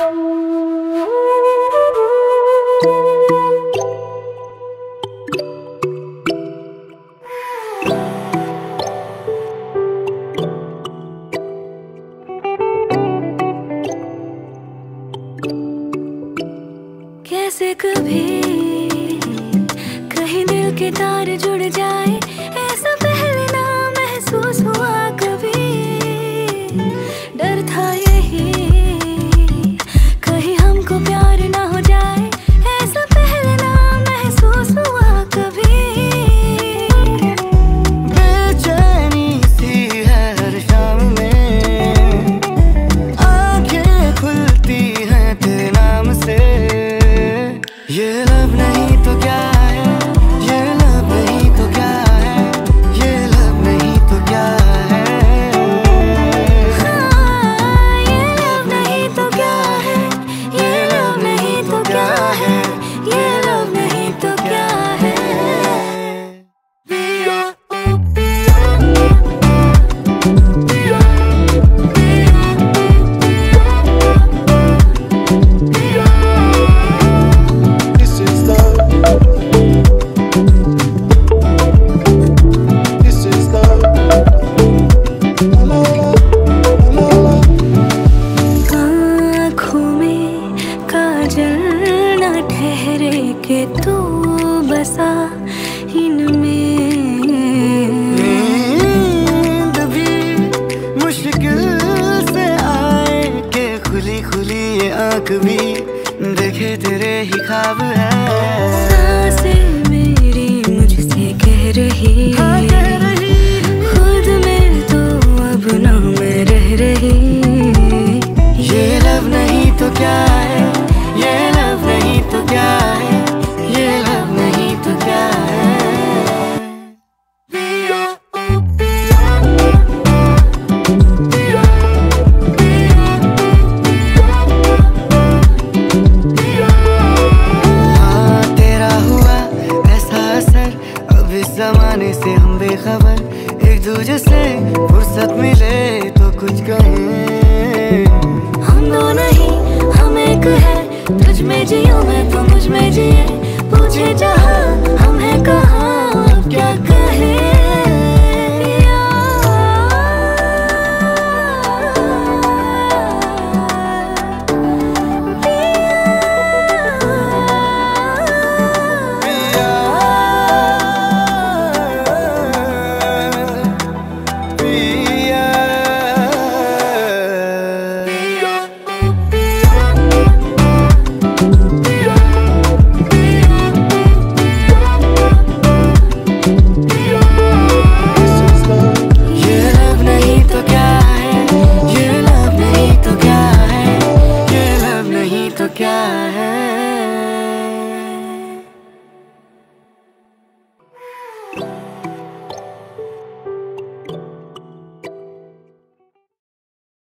कैसे कभी कहीं दिल के तार जुड़ जाए? Yeah, love night. बसा इनमें भी मुश्किल से आए के खुली खुली ये आँख भी देखे तेरे ही ख्वाब है। इस जमाने से हम बेखबर एक दूजे से फुर्सत मिले तो कुछ कहें। हम दो नहीं, हम एक है। तुझ में जियो, मैं तो मुझमें जिए। पूछे जहाँ